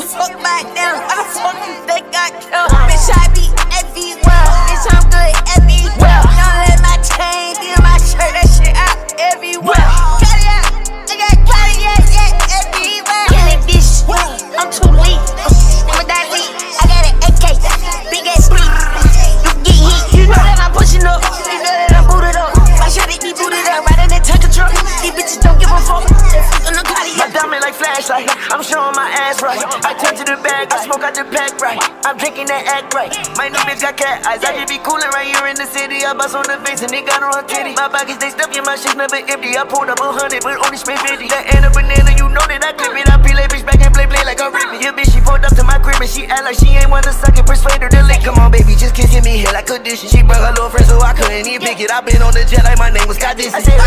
fuck back down. Why the fuck you think I kill? Bitch, I be right. I turn to the bag, I smoke out the pack right. I'm drinking that act right. My new bitch got cat eyes, I just be coolin' right here in the city. I bust on the face and they got on her titty. My pockets they stuffy, my shit's never empty. I pulled up a hundred, but only spent fifty. That and a banana, you know that I clip it. I peel that bitch back and play play like a rip it. Your bitch, she pulled up to my crib and she act like she ain't wanna suck it. Persuade her to lick. Come on, baby, just kiss me here like condition. She brought her little friend, so I couldn't even pick it. I been on the jet like my name was Scott Dixon. I said,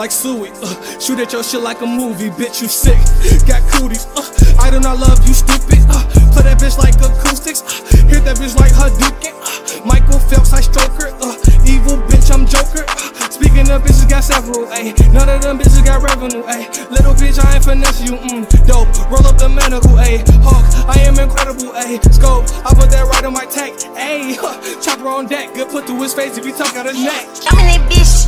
like suey. Uh, shoot at your shit like a movie, bitch. You sick, got cooties. Uh, I do not love you, stupid. Uh, play that bitch like acoustics. Uh, hit that bitch like Hadouken. Uh, Michael Phelps, I stroke her. Uh, evil bitch, I'm Joker. Uh, speaking of bitches, got several. Ayy, none of them bitches got revenue. Ayy, little bitch, I ain't finesse you. Mm, dope, roll up the medical. Ayy, Hulk, I am incredible. Ayy, scope, I put that right on my tank. Ayy, chopper on deck, good put through his face if he talk out his neck. I'm in that bitch.